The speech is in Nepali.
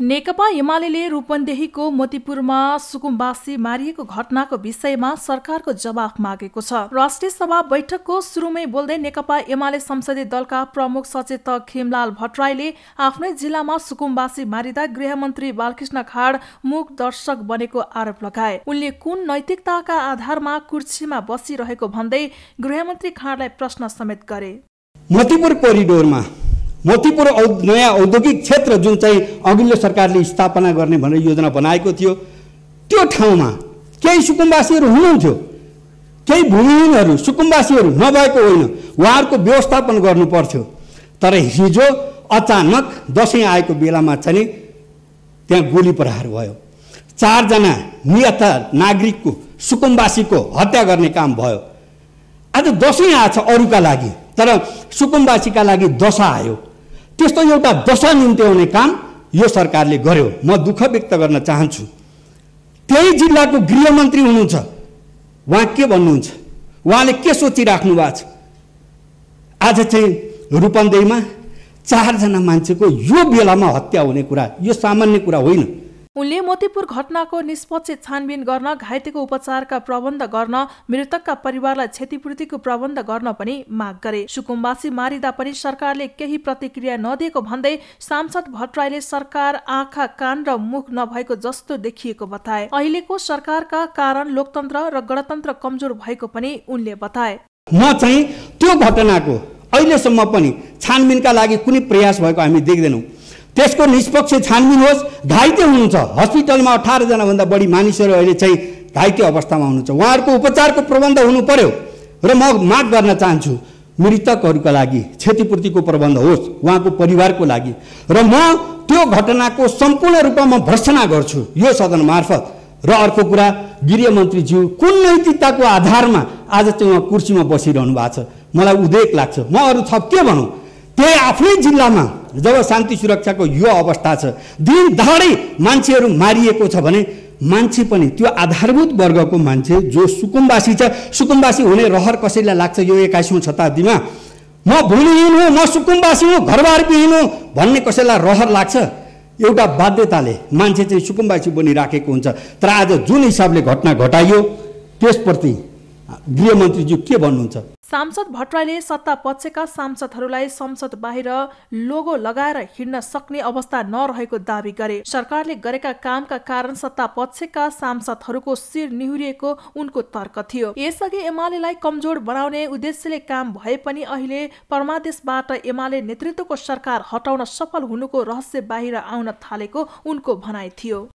नेकपा एमाले रूपन्देहीको मोतीपुरमा सुकुम्बासी मारिएको घटनाको विषयमा सरकारको जवाफ मागेको छ। राष्ट्रिय सभा बैठकको सुरुमै बोल्दै नेकपा एमाले संसदीय दलका प्रमुख सचेतक खेमलाल भट्टराईले आफ्नै जिल्लामा सुकुम्बासी मारिँदा गृहमन्त्री बालकृष्ण खाड मुख दर्शक बनेको आरोप लगाए। उनले कुन नैतिकताका आधारमा कुर्सीमा बसिरहेको भन्दै गृहमन्त्री खाडलाई प्रश्न समेत गरे। मोतीपुर कोरिडोरमा मोतीपुर औ नयाँ औद्योगिक क्षेत्र जुन चाहिँ अघिल्लो सरकारले स्थापना गर्ने भनेर योजना बनाएको थियो त्यो ठाउँमा केही सुकुम्बासीहरू हुनुहुन्थ्यो। केही भूमिहीनहरू सुकुम्बासीहरू नभएको होइन उहाँहरूको व्यवस्थापन गर्नु पर्थ्यो तर हिजो अचानक दसैँ आएको बेलामा चाहिँ त्यहाँ गोली प्रहार भयो। चारजना नियत नागरिकको सुकुम्बासीको हत्या गर्ने काम भयो। आज दसैँ आएछ अरूका लागि तर सुकुम्बासीका लागि दशा आयो। त्यस्तो एउटा दशा निम्त्याउने काम यो सरकारले गर्यो। म दुःख व्यक्त गर्न चाहन्छु। त्यही जिल्लाको गृहमन्त्री हुनुहुन्छ। उहाँ के भन्नुहुन्छ? उहाँले के सोचिराख्नु भएको छ? आज चाहिँ रूपन्देहीमा चारजना मान्छेको यो बेलामा हत्या हुने कुरा यो सामान्य कुरा होइन। उनले मोतीपुर घटनाको निष्पक्ष छानबिन गर्न घाइतेको उपचारका प्रबन्ध गर्न मृतकका परिवारलाई क्षतिपूर्तिको प्रबन्ध गर्न पनि माग गरे। सुकुम्बासी मारिँदा पनि सरकारले केही प्रतिक्रिया नदिएको भन्दै सांसद भट्टराईले सरकार आँखा कान र मुख नभएको जस्तो देखिएको बताए। अहिलेको सरकारका कारण लोकतन्त्र र गणतन्त्र कमजोर भएको पनि उनले बताए। म चाहिँ त्यो घटनाको अहिलेसम्म पनि छानबिनका लागि कुनै प्रयास भएको हामी देख्दैनौँ। त्यसको निष्पक्ष छानबिन होस् घाइते हुनुहुन्छ। हस्पिटलमा अठारजनाभन्दा बढी मानिसहरू अहिले चाहिँ घाइते अवस्थामा हुनुहुन्छ। उहाँहरूको उपचारको प्रबन्ध हुनु पर्यो र म माग गर्न चाहन्छु मृतकहरूका लागि क्षतिपूर्तिको प्रबन्ध होस् उहाँको परिवारको लागि। र म त्यो घटनाको सम्पूर्ण रूपमा म भर्सना गर्छु यो सदन मार्फत। र अर्को कुरा गृहमन्त्रीज्यू कुन नैतिकताको आधारमा आज चाहिँ उहाँ कुर्सीमा बसिरहनु भएको छ? मलाई उदेक लाग्छ। म अरू थप के भनौँ? त्यही आफ्नै जिल्लामा जब शान्ति सुरक्षाको यो अवस्था छ दिन दहाडै मान्छेहरू मारिएको छ भने मान्छे पनि त्यो आधारभूत वर्गको मान्छे जो सुकुम्बासी छ सुकुम्बासी हुने रहर कसैलाई लाग्छ यो एक्काइसौँ शताब्दीमा? म भूमिहीन हुँ म सुकुम्बासी हुँ घरबार विहीन हुँ भन्ने कसैलाई रहर लाग्छ? एउटा बाध्यताले मान्छे चाहिँ सुकुम्बासी बनिराखेको हुन्छ। तर आज जुन हिसाबले घटना घटाइयो त्यसप्रति गृहमन्त्रीज्यू के भन्नुहुन्छ? सांसद भट्टराईले सत्ता पक्षका सांसदहरूलाई संसद बाहिर लोगो लगाएर हिँड्न सक्ने अवस्था नरहेको दावी गरे। सरकारले गरेका कामका कारण सत्ता पक्षका सांसदहरूको शिर निहुरिएको उनको तर्क थियो। यसअघि एमालेलाई कमजोर बनाउने उद्देश्यले काम भए पनि अहिले परमादेशबाट एमाले नेतृत्वको सरकार हटाउन सफल हुनुको रहस्य बाहिर आउन थालेको उनको भनाइ थियो।